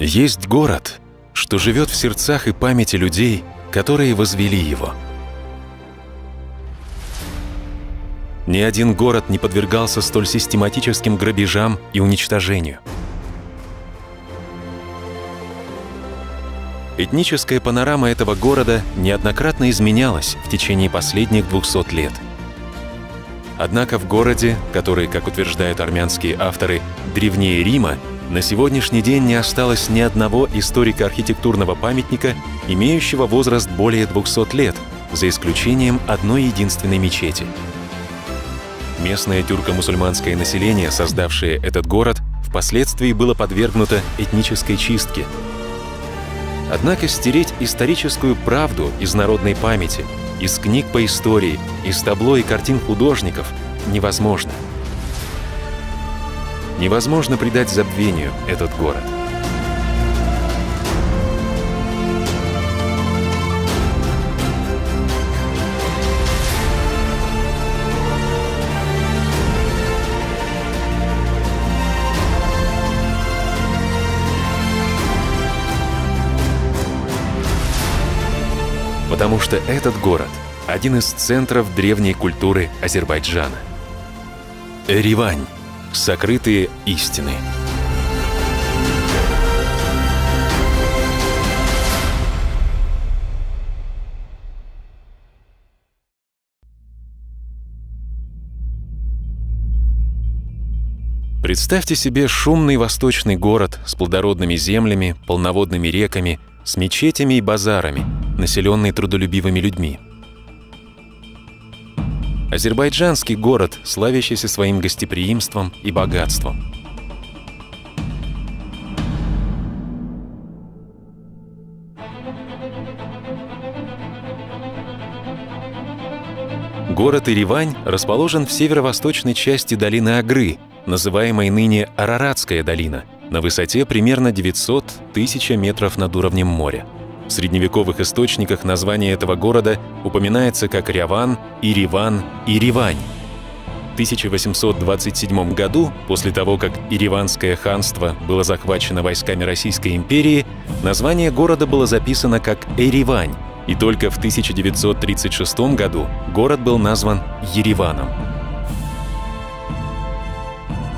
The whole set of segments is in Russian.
Есть город, что живет в сердцах и памяти людей, которые возвели его. Ни один город не подвергался столь систематическим грабежам и уничтожению. Этническая панорама этого города неоднократно изменялась в течение последних 200 лет. Однако в городе, который, как утверждают армянские авторы, древнее Рима, на сегодняшний день не осталось ни одного историко-архитектурного памятника, имеющего возраст более 200 лет, за исключением одной единственной мечети. Местное тюрко-мусульманское население, создавшее этот город, впоследствии было подвергнуто этнической чистке. Однако стереть историческую правду из народной памяти, из книг по истории, из табло и картин художников невозможно – Невозможно придать забвению этот город. Потому что этот город – один из центров древней культуры Азербайджана. Эривань Сокрытые истины. Представьте себе шумный восточный город с плодородными землями, полноводными реками, с мечетями и базарами, населенный трудолюбивыми людьми – Азербайджанский город, славящийся своим гостеприимством и богатством. Город Иривань расположен в северо-восточной части долины Агры, называемой ныне Араратская долина, на высоте примерно 900 тысяч метров над уровнем моря. В средневековых источниках название этого города упоминается как Ряван, Ириван и Ривань. В 1827 году, после того, как Ириванское ханство было захвачено войсками Российской империи, название города было записано как Эривань, и только в 1936 году город был назван Ереваном.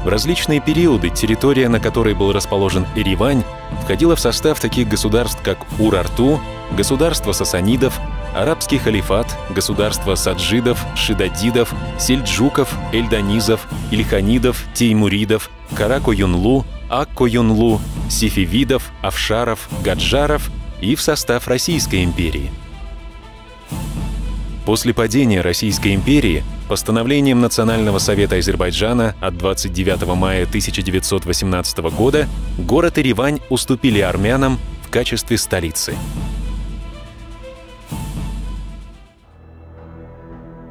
В различные периоды территория, на которой был расположен Иривань, входила в состав таких государств, как Урарту, государство сасанидов, арабский халифат, государство саджидов, шидадидов, сельджуков, эльданизов, ильханидов, теймуридов, карако-юнлу, акко-юнлу, сифивидов, афшаров, гаджаров и в состав Российской империи – После падения Российской империи постановлением Национального совета Азербайджана от 29 мая 1918 года город Еревань уступили армянам в качестве столицы.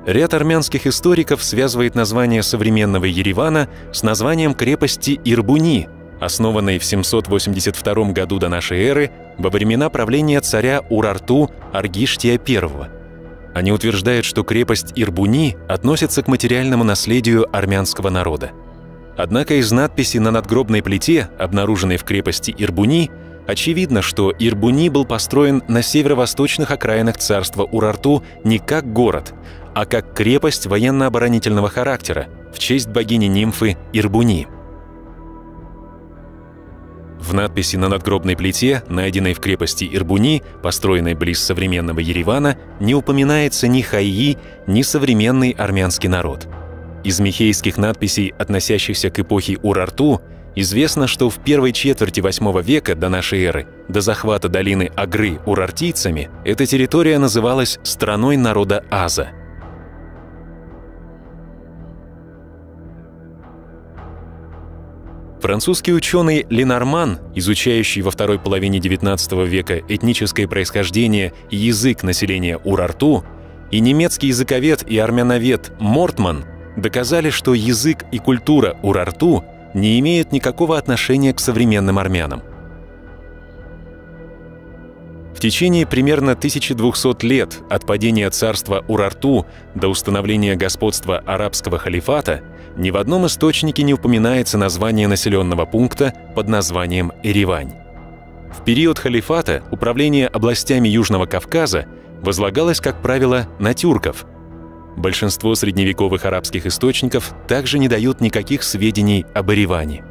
Ряд армянских историков связывает название современного Еревана с названием крепости Ирбуни, основанной в 782 году до нашей эры во времена правления царя Урарту Аргиштия I – они утверждают, что крепость Ирбуни относится к материальному наследию армянского народа. Однако из надписи на надгробной плите, обнаруженной в крепости Ирбуни, очевидно, что Ирбуни был построен на северо-восточных окраинах царства Урарту не как город, а как крепость военно-оборонительного характера в честь богини-нимфы Ирбуни – в надписи на надгробной плите, найденной в крепости Ирбуни, построенной близ современного Еревана, не упоминается ни хайи, ни современный армянский народ. Из михейских надписей, относящихся к эпохе Урарту, известно, что в первой четверти VIII века до нашей эры, до захвата долины Агры урартийцами, эта территория называлась «страной народа Аза», Французский ученый Ленорман, изучающий во второй половине XIX века этническое происхождение и язык населения Урарту, и немецкий языковед и армяновед Мортман доказали, что язык и культура Урарту не имеют никакого отношения к современным армянам. В течение примерно 1200 лет от падения царства Урарту до установления господства арабского халифата ни в одном источнике не упоминается название населенного пункта под названием Еревань. В период халифата управление областями Южного Кавказа возлагалось, как правило, на тюрков. Большинство средневековых арабских источников также не дают никаких сведений об Ереване.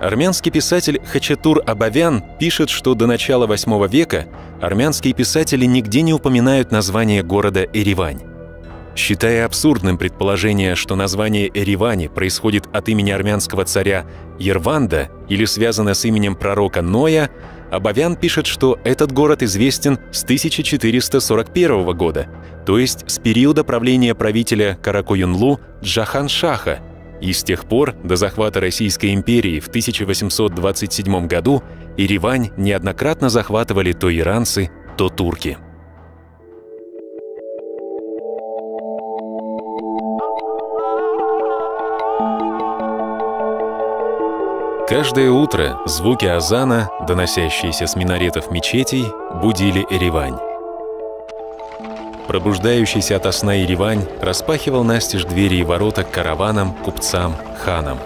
Армянский писатель Хачатур Абавян пишет, что до начала VIII века армянские писатели нигде не упоминают название города Еревань. Считая абсурдным предположение, что название Эревани происходит от имени армянского царя Ерванда или связано с именем пророка Ноя, Абавян пишет, что этот город известен с 1441 года, то есть с периода правления правителя Каракоюнлу Джахан-Шаха, и с тех пор, до захвата Российской империи в 1827 году, Еревань неоднократно захватывали то иранцы, то турки. Каждое утро звуки азана, доносящиеся с минаретов мечетей, будили Еревань. Пробуждающийся ото сна Еревань распахивал настежь двери и ворота к караванам, купцам, ханам.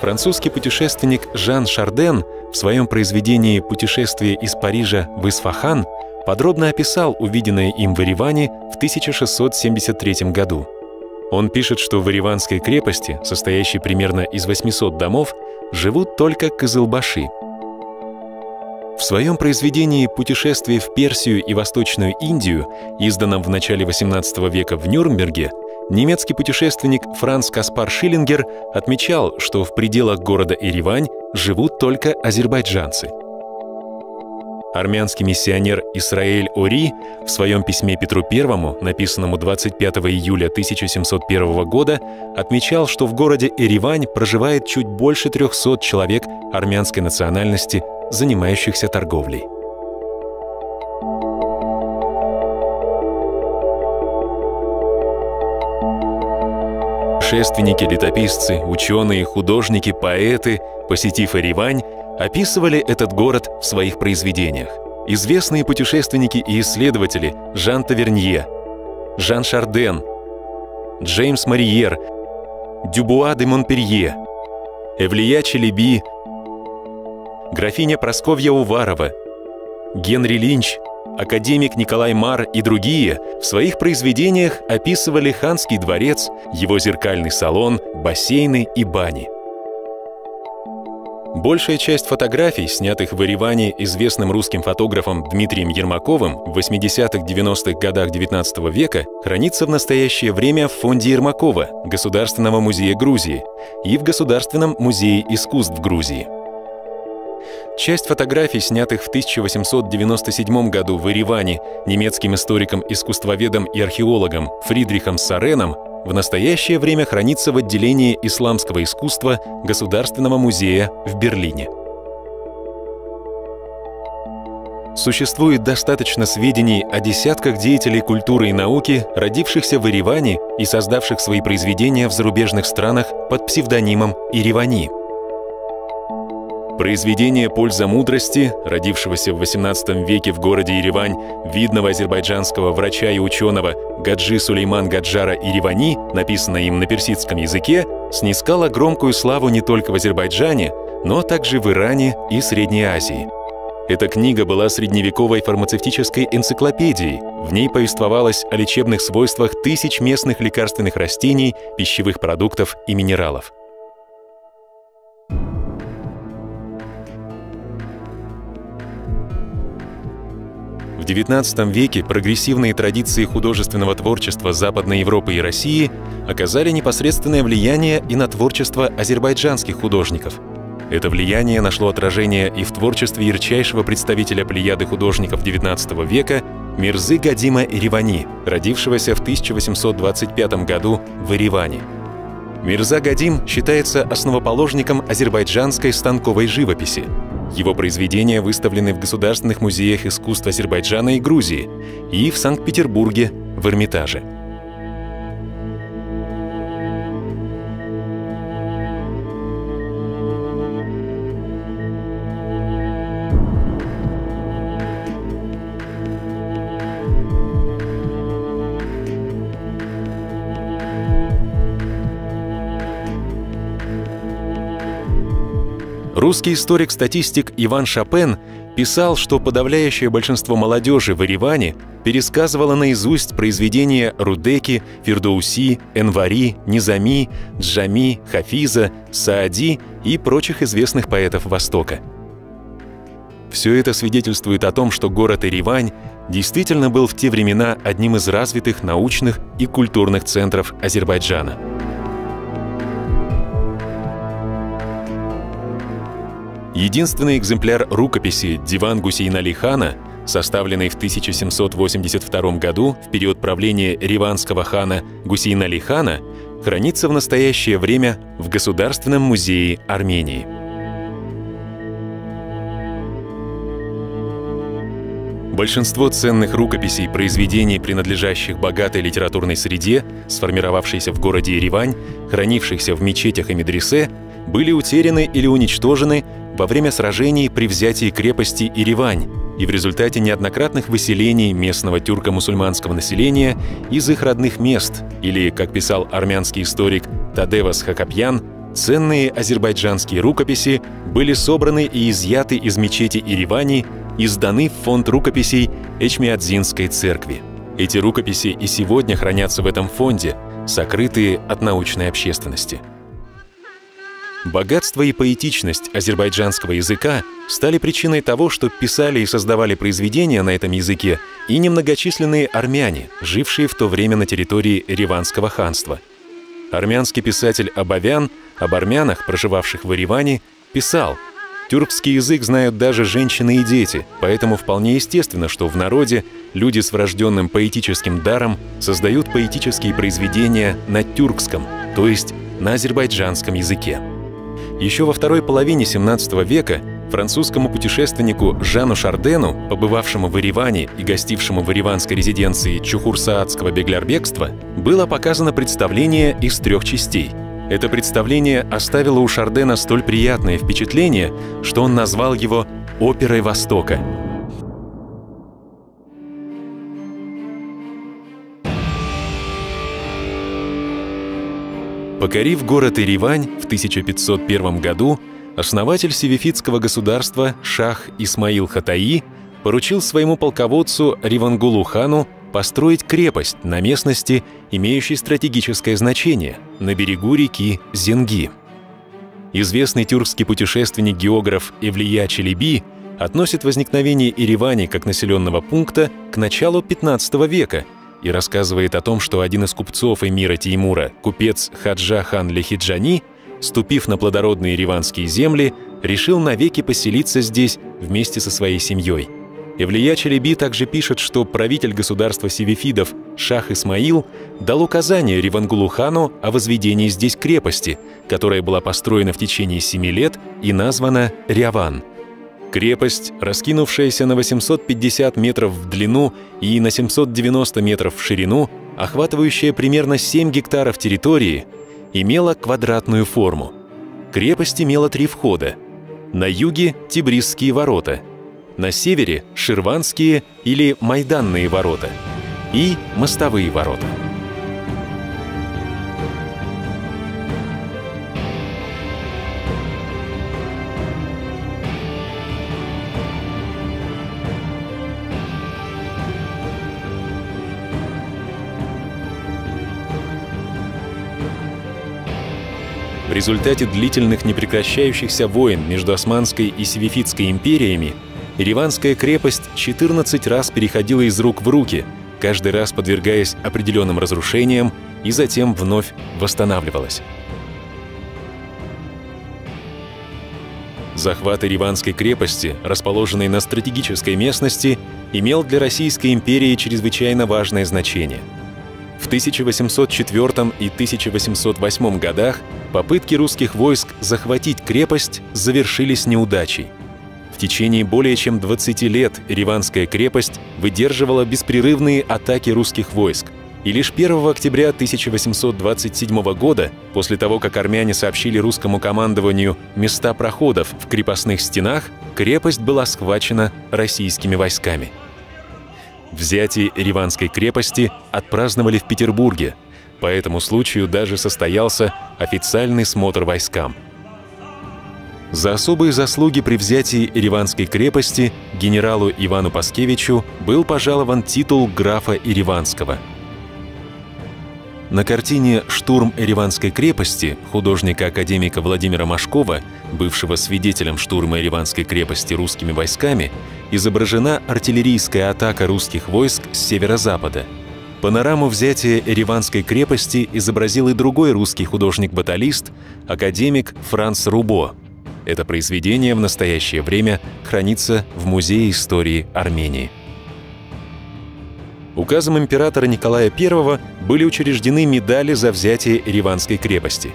Французский путешественник Жан Шарден в своем произведении «Путешествие из Парижа в Исфахан» подробно описал увиденное им в Ереване в 1673 году. Он пишет, что в Ереванской крепости, состоящей примерно из 800 домов, живут только кызылбаши – в своем произведении «Путешествие в Персию и Восточную Индию», изданном в начале XVIII века в Нюрнберге, немецкий путешественник Франц Каспар Шиллингер отмечал, что в пределах города Еревань живут только азербайджанцы. Армянский миссионер Исраэль Ори в своем письме Петру I, написанному 25 июля 1701 года, отмечал, что в городе Еревань проживает чуть больше 300 человек армянской национальности занимающихся торговлей. Шественники, летописцы, ученые, художники, поэты, посетив Еревань, описывали этот город в своих произведениях. Известные путешественники и исследователи Жан Тавернье, Жан Шарден, Джеймс Мариер, Дюбуа де Монперье, Эвлия Челеби, графиня Просковья Уварова, Генри Линч, академик Николай Мар и другие в своих произведениях описывали ханский дворец, его зеркальный салон, бассейны и бани. Большая часть фотографий, снятых в Ереване известным русским фотографом Дмитрием Ермаковым в 80-х-90-х годах XIX века, хранится в настоящее время в фонде Ермакова, Государственного музея Грузии, и в Государственном музее искусств Грузии – Часть фотографий, снятых в 1897 году в Ереване немецким историком-искусствоведом и археологом Фридрихом Сареном, в настоящее время хранится в отделении исламского искусства Государственного музея в Берлине. Существует достаточно сведений о десятках деятелей культуры и науки, родившихся в Ереване и создавших свои произведения в зарубежных странах под псевдонимом Еревани – Произведение «Польза мудрости», родившегося в XVIII веке в городе Еревань, видного азербайджанского врача и ученого Гаджи Сулейман Гаджара Еревани, написанное им на персидском языке, снискало громкую славу не только в Азербайджане, но также в Иране и Средней Азии. Эта книга была средневековой фармацевтической энциклопедией. В ней повествовалось о лечебных свойствах тысяч местных лекарственных растений, пищевых продуктов и минералов. XIX веке прогрессивные традиции художественного творчества Западной Европы и России оказали непосредственное влияние и на творчество азербайджанских художников. Это влияние нашло отражение и в творчестве ярчайшего представителя плеяды художников XIX века Мирзы Гадима Еревани, родившегося в 1825 году в Ереване. Мирза Гадим считается основоположником азербайджанской станковой живописи – его произведения выставлены в Государственных музеях искусств Азербайджана и Грузии и в Санкт-Петербурге в Эрмитаже. Русский историк-статистик Иван Шапен писал, что подавляющее большинство молодежи в Ереване пересказывало наизусть произведения Рудеки, Фердоуси, Энвари, Низами, Джами, Хафиза, Саади и прочих известных поэтов Востока. Все это свидетельствует о том, что город Еревань действительно был в те времена одним из развитых научных и культурных центров Азербайджана. Единственный экземпляр рукописи «Диван Гусейна Алихана», составленный в 1782 году в период правления риванского хана Гусейна Алихана, хранится в настоящее время в Государственном музее Армении. Большинство ценных рукописей произведений, принадлежащих богатой литературной среде, сформировавшейся в городе Еревань, хранившихся в мечетях и медресе, были утеряны или уничтожены во время сражений при взятии крепости Иривань и в результате неоднократных выселений местного тюрко-мусульманского населения из их родных мест, или, как писал армянский историк Тадевас Хакапьян, ценные азербайджанские рукописи были собраны и изъяты из мечети Иривани и сданы в фонд рукописей Эчмиадзинской церкви. Эти рукописи и сегодня хранятся в этом фонде, сокрытые от научной общественности. Богатство и поэтичность азербайджанского языка стали причиной того, что писали и создавали произведения на этом языке и немногочисленные армяне, жившие в то время на территории Ереванского ханства. Армянский писатель Абавян об армянах, проживавших в Ереване, писал «Тюркский язык знают даже женщины и дети, поэтому вполне естественно, что в народе люди с врожденным поэтическим даром создают поэтические произведения на тюркском, то есть на азербайджанском языке». Еще во второй половине 17 века французскому путешественнику Жану Шардену, побывавшему в Ереване и гостившему в ереванской резиденции Чухурсаадского беглярбегства, было показано представление из трех частей. Это представление оставило у Шардена столь приятное впечатление, что он назвал его «оперой Востока», Покорив город Иривань в 1501 году, основатель севифитского государства шах Исмаил Хатаи поручил своему полководцу Ривангулу хану построить крепость на местности, имеющей стратегическое значение, на берегу реки Зенги. Известный тюркский путешественник-географ Эвлия Челеби относит возникновение Иривани как населенного пункта к началу 15 века – и рассказывает о том, что один из купцов эмира Теймура, купец Хаджа хан Лехиджани, ступив на плодородные риванские земли, решил навеки поселиться здесь вместе со своей семьей. Эвлия Челеби также пишет, что правитель государства севифидов Шах Исмаил дал указание Ривангулу хану о возведении здесь крепости, которая была построена в течение семи лет и названа Ряван – Крепость, раскинувшаяся на 850 метров в длину и на 790 метров в ширину, охватывающая примерно 7 гектаров территории, имела квадратную форму. Крепость имела три входа. На юге – Тибрисские ворота, на севере – Ширванские или Майданные ворота и мостовые ворота. Результате длительных непрекращающихся войн между Османской и Севифитской империями Ереванская крепость 14 раз переходила из рук в руки, каждый раз подвергаясь определенным разрушениям и затем вновь восстанавливалась. Захват Ереванской крепости, расположенной на стратегической местности, имел для Российской империи чрезвычайно важное значение – в 1804 и 1808 годах попытки русских войск захватить крепость завершились неудачей. В течение более чем 20 лет Ереванская крепость выдерживала беспрерывные атаки русских войск, и лишь 1 октября 1827 года, после того, как армяне сообщили русскому командованию места проходов в крепостных стенах, крепость была схвачена российскими войсками. Взятие Ереванской крепости отпраздновали в Петербурге. По этому случаю даже состоялся официальный смотр войскам. За особые заслуги при взятии Ереванской крепости генералу Ивану Паскевичу был пожалован титул графа Ереванского. На картине «Штурм Ереванской крепости» художника-академика Владимира Машкова, бывшего свидетелем штурма Ереванской крепости русскими войсками, изображена артиллерийская атака русских войск с северо-запада. Панораму взятия Ереванской крепости изобразил и другой русский художник-баталист, академик Франц Рубо, это произведение в настоящее время хранится в Музее истории Армении. Указом императора Николая I были учреждены медали за взятие Ереванской крепости.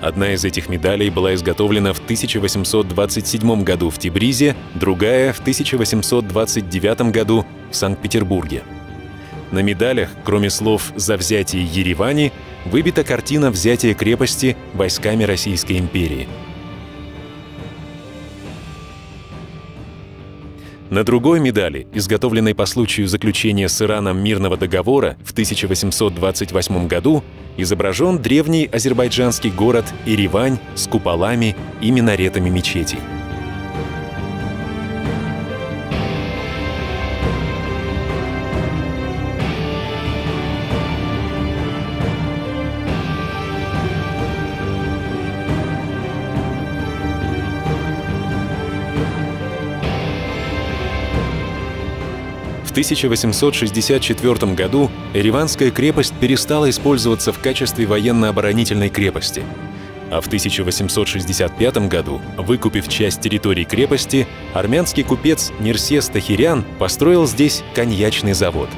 Одна из этих медалей была изготовлена в 1827 году в Тибризе, другая — в 1829 году в Санкт-Петербурге. На медалях, кроме слов «за взятие Еревани», выбита картина взятия крепости войсками Российской империи — На другой медали, изготовленной по случаю заключения с Ираном мирного договора в 1828 году, изображен древний азербайджанский город Иривань с куполами и минаретами мечетей. 1864 году Ереванская крепость перестала использоваться в качестве военно-оборонительной крепости. А в 1865 году, выкупив часть территории крепости, армянский купец Нерсес Тахирян построил здесь коньячный завод.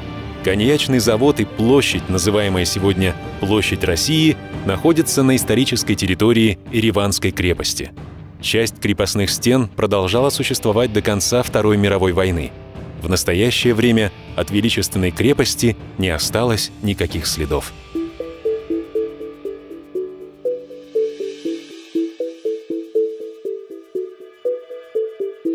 Коньячный завод и площадь, называемая сегодня «Площадь России», находятся на исторической территории Ереванской крепости. Часть крепостных стен продолжала существовать до конца Второй мировой войны – в настоящее время от величественной крепости не осталось никаких следов.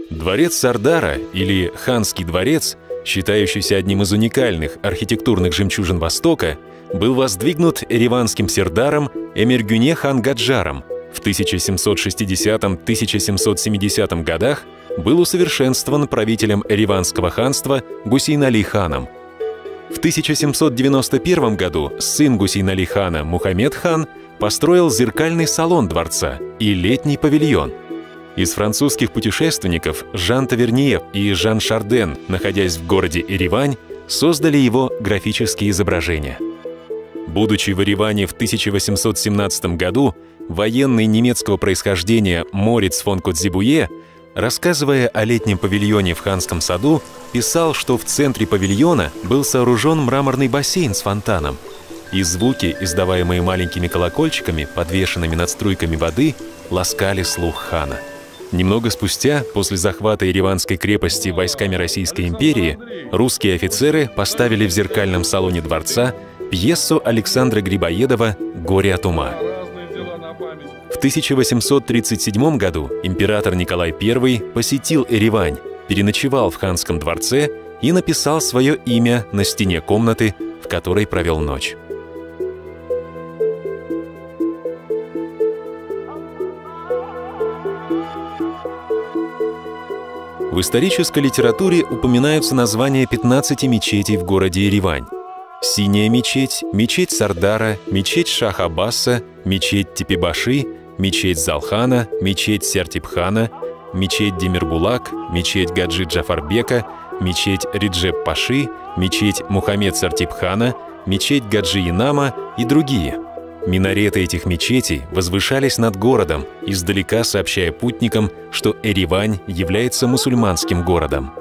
Дворец Сардара или Ханский дворец, считающийся одним из уникальных архитектурных жемчужин Востока, был воздвигнут ереванским сердаром Эмергюне хан Гаджаром в 1760-1770 годах был усовершенствован правителем Ереванского ханства Гусейн-Али ханом. В 1791 году сын Гусейн-Али хана Мухаммед хан построил зеркальный салон дворца и летний павильон. Из французских путешественников Жан Таверниев и Жан Шарден, находясь в городе Еревань, создали его графические изображения. Будучи в Ереване в 1817 году, военный немецкого происхождения Мориц фон Кодзибуе Рассказывая о летнем павильоне в Ханском саду, писал, что в центре павильона был сооружен мраморный бассейн с фонтаном. И звуки, издаваемые маленькими колокольчиками, подвешенными над струйками воды, ласкали слух хана. Немного спустя, после захвата Ереванской крепости войсками Российской империи, русские офицеры поставили в зеркальном салоне дворца пьесу Александра Грибоедова «Горе от ума». В 1837 году император Николай I посетил Еревань, переночевал в ханском дворце и написал свое имя на стене комнаты, в которой провел ночь. В исторической литературе упоминаются названия 15 мечетей в городе Еревань. Синяя мечеть, мечеть Сардара, мечеть Шах-Аббаса, мечеть Типибаши, мечеть Залхана, мечеть Сертипхана, мечеть Демирбулак, мечеть Гаджи Джафарбека, мечеть Риджеп Паши, мечеть Мухаммед Сартипхана, мечеть Гаджи Инама и другие. Минареты этих мечетей возвышались над городом, издалека сообщая путникам, что Эревань является мусульманским городом.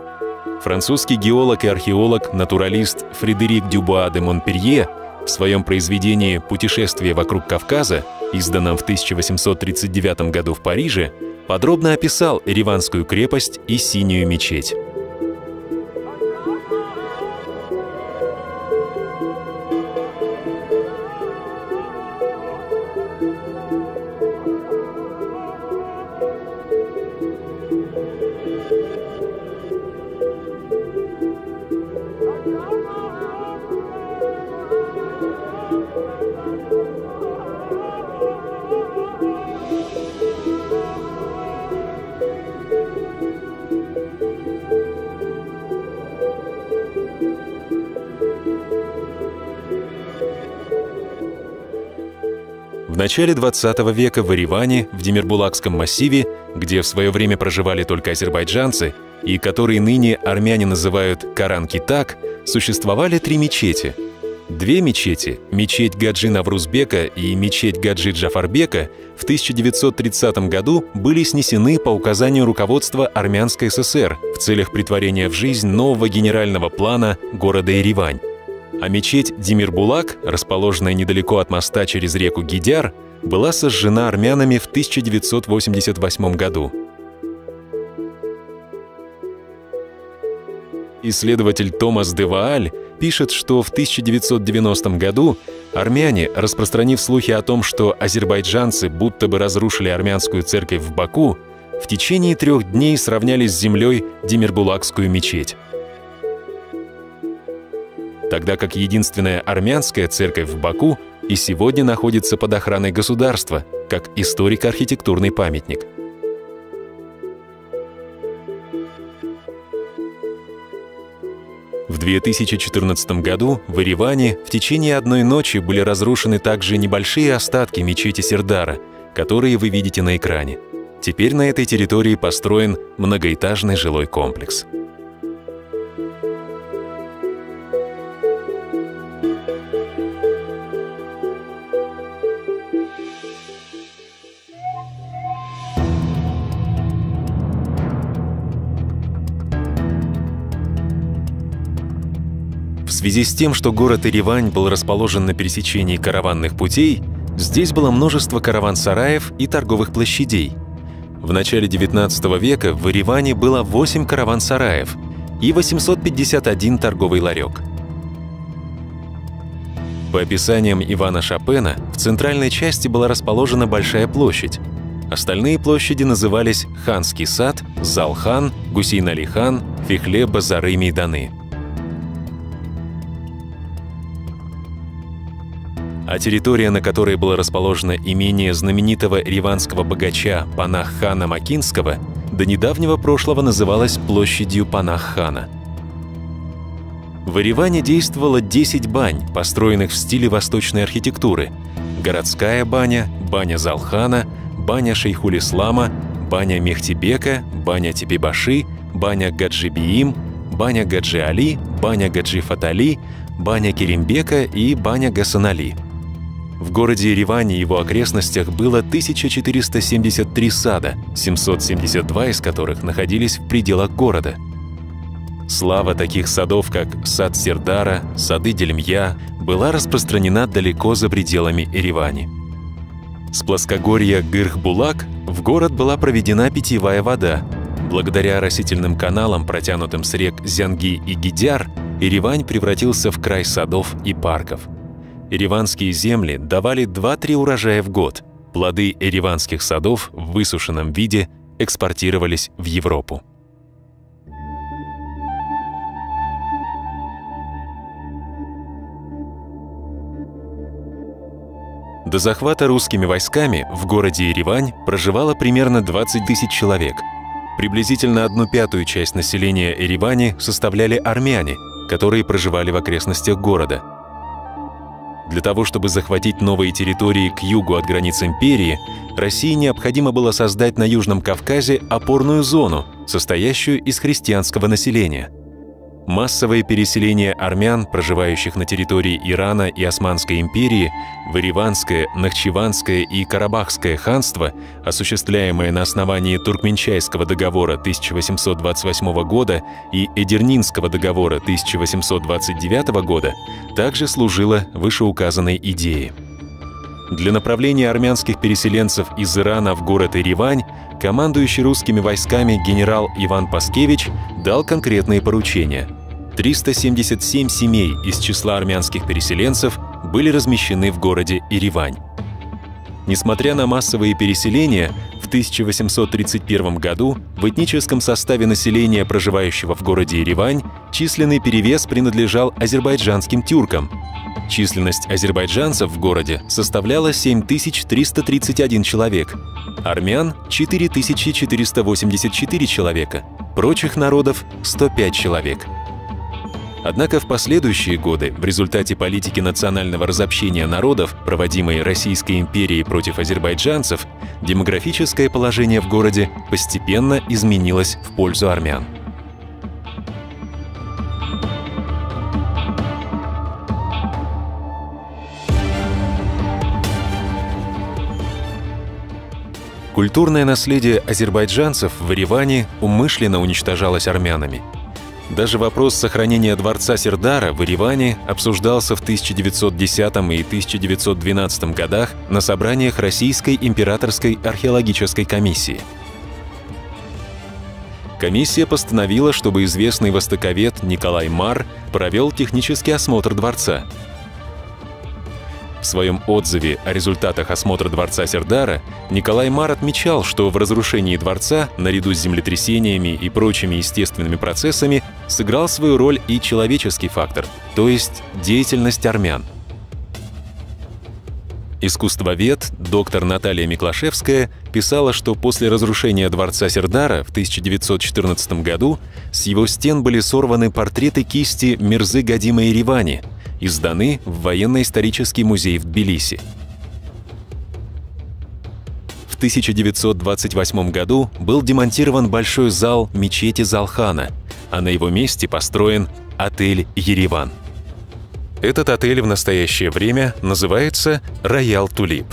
Французский геолог и археолог, натуралист Фредерик Дюбуа де Монперье в своем произведении «Путешествие вокруг Кавказа», изданном в 1839 году в Париже, подробно описал Ереванскую крепость и Синюю мечеть. В начале 20 века в Ереване, в Демирбулакском массиве, где в свое время проживали только азербайджанцы, и который ныне армяне называют Каран-Китак, существовали три мечети. Две мечети, мечеть Гаджи Наврузбека и мечеть Гаджи Джафарбека, в 1930 году были снесены по указанию руководства Армянской ССР в целях притворения в жизнь нового генерального плана города Еревань. А мечеть Демирбулак, расположенная недалеко от моста через реку Гидяр, была сожжена армянами в 1988 году. Исследователь Томас Девааль пишет, что в 1990 году армяне, распространив слухи о том, что азербайджанцы будто бы разрушили армянскую церковь в Баку, в течение трех дней сравняли с землей Демирбулакскую мечеть. Тогда как единственная армянская церковь в Баку и сегодня находится под охраной государства, как историко-архитектурный памятник – В 2014 году в Ереване в течение одной ночи были разрушены также небольшие остатки мечети Сердара, которые вы видите на экране. Теперь на этой территории построен многоэтажный жилой комплекс. Связи с тем, что город Еревань был расположен на пересечении караванных путей, здесь было множество караван-сараев и торговых площадей. В начале XIX века в Ереване было 8 караван-сараев и 851 торговый ларек. По описаниям Ивана Шопена, в центральной части была расположена большая площадь. Остальные площади назывались Ханский сад, Залхан, Гусейн-Али-хан, Фихле, Базары, Мейданы. А территория, на которой было расположено имение знаменитого риванского богача Панах-хана Макинского, до недавнего прошлого называлась площадью Панах-хана. В Ереване действовало 10 бань, построенных в стиле восточной архитектуры. Городская баня, баня Залхана, баня Шейхулислама, баня Мехтибека, баня Типибаши, баня Гаджибиим, баня Гаджи Али, баня Гаджи Фатали, баня Керимбека и баня Гасанали – в городе Ереване и его окрестностях было 1473 сада, 772 из которых находились в пределах города. Слава таких садов, как сад Сердара, сады Дельмья, была распространена далеко за пределами Еревани. С плоскогорья Гырхбулак в город была проведена питьевая вода. Благодаря растительным каналам, протянутым с рек Зянги и Гидяр, Еревань превратился в край садов и парков – Ереванские земли давали 2-3 урожая в год. Плоды ереванских садов в высушенном виде экспортировались в Европу. До захвата русскими войсками в городе Еревань проживало примерно 20 тысяч человек. Приблизительно одну пятую часть населения Еревани составляли армяне, которые проживали в окрестностях города – для того, чтобы захватить новые территории к югу от границ империи, России необходимо было создать на Южном Кавказе опорную зону, состоящую из христианского населения – Массовое переселение армян, проживающих на территории Ирана и Османской империи, в Ириванское, Нахчеванское и Карабахское ханство, осуществляемое на основании Туркменчайского договора 1828 года и Эдернинского договора 1829 года, также служило вышеуказанной идее. Для направления армянских переселенцев из Ирана в город Иривань командующий русскими войсками генерал Иван Паскевич дал конкретные поручения. 377 семей из числа армянских переселенцев были размещены в городе Иривань. Несмотря на массовые переселения, в 1831 году в этническом составе населения, проживающего в городе Иривань, численный перевес принадлежал азербайджанским тюркам, Численность азербайджанцев в городе составляла 7331 человек, армян – 4484 человека, прочих народов – 105 человек. Однако в последующие годы, в результате политики национального разобщения народов, проводимой Российской империей против азербайджанцев, демографическое положение в городе постепенно изменилось в пользу армян. Культурное наследие азербайджанцев в Ереване умышленно уничтожалось армянами. Даже вопрос сохранения дворца Сердара в Ереване обсуждался в 1910 и 1912 годах на собраниях Российской императорской археологической комиссии. Комиссия постановила, чтобы известный востоковед Николай Мар провел технический осмотр дворца – в своем отзыве о результатах осмотра дворца Сердара Николай Мар отмечал, что в разрушении дворца, наряду с землетрясениями и прочими естественными процессами, сыграл свою роль и человеческий фактор, то есть деятельность армян. Искусствовед, доктор Наталья Миклашевская, писала, что после разрушения дворца Сердара в 1914 году с его стен были сорваны портреты кисти Мирзы Гадима Еревани – и сданы в военно-исторический музей в Тбилиси. В 1928 году был демонтирован большой зал мечети Залхана, а на его месте построен отель «Ереван». Этот отель в настоящее время называется «Роял Тулип».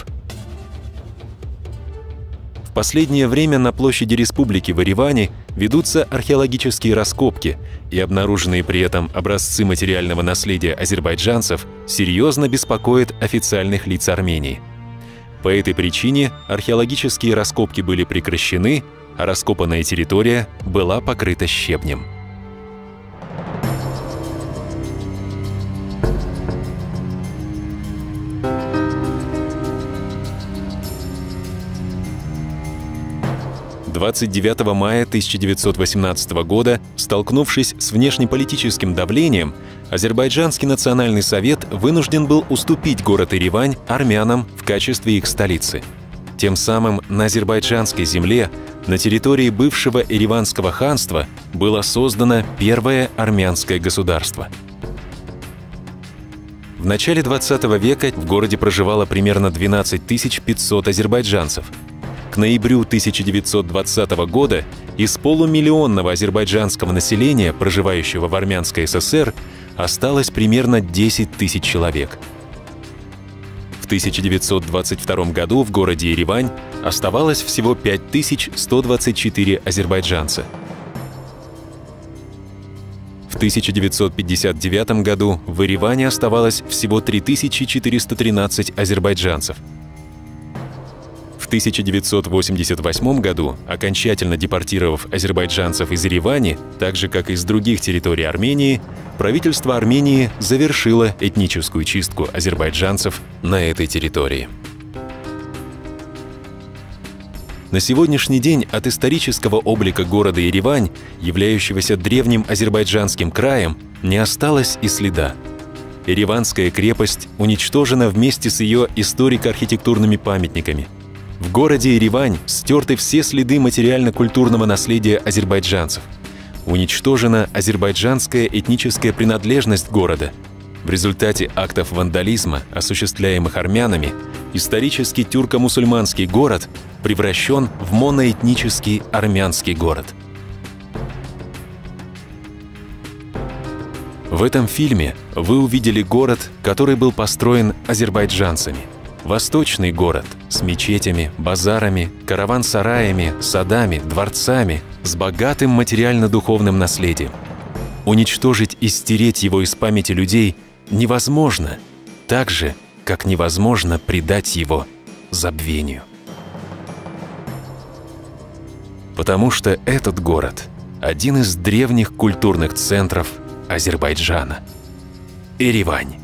В последнее время на площади республики в Ереване ведутся археологические раскопки, и обнаруженные при этом образцы материального наследия азербайджанцев серьезно беспокоят официальных лиц Армении. По этой причине археологические раскопки были прекращены, а раскопанная территория была покрыта щебнем. 29 мая 1918 года, столкнувшись с внешнеполитическим давлением, Азербайджанский национальный совет вынужден был уступить город Еревань армянам в качестве их столицы. Тем самым на азербайджанской земле, на территории бывшего Ереванского ханства, было создано первое армянское государство. В начале 20 века в городе проживало примерно 12 500 азербайджанцев – к ноябрю 1920 года из полумиллионного азербайджанского населения, проживающего в Армянской ССР, осталось примерно 10 тысяч человек. В 1922 году в городе Еревань оставалось всего 5124 азербайджанца. В 1959 году в Ереване оставалось всего 3413 азербайджанцев – 1988 году, окончательно депортировав азербайджанцев из Еревани, так же как и из других территорий Армении, правительство Армении завершило этническую чистку азербайджанцев на этой территории. На сегодняшний день от исторического облика города Еревань, являющегося древним азербайджанским краем, не осталось и следа. Ереванская крепость уничтожена вместе с ее историко-архитектурными памятниками – в городе Еревань стерты все следы материально-культурного наследия азербайджанцев. Уничтожена азербайджанская этническая принадлежность города. В результате актов вандализма, осуществляемых армянами, исторический тюрко-мусульманский город превращен в моноэтнический армянский город. В этом фильме вы увидели город, который был построен азербайджанцами – Восточный город с мечетями, базарами, караван-сараями, садами, дворцами, с богатым материально-духовным наследием. Уничтожить и стереть его из памяти людей невозможно, так же, как невозможно предать его забвению. Потому что этот город – один из древних культурных центров Азербайджана – Еревань.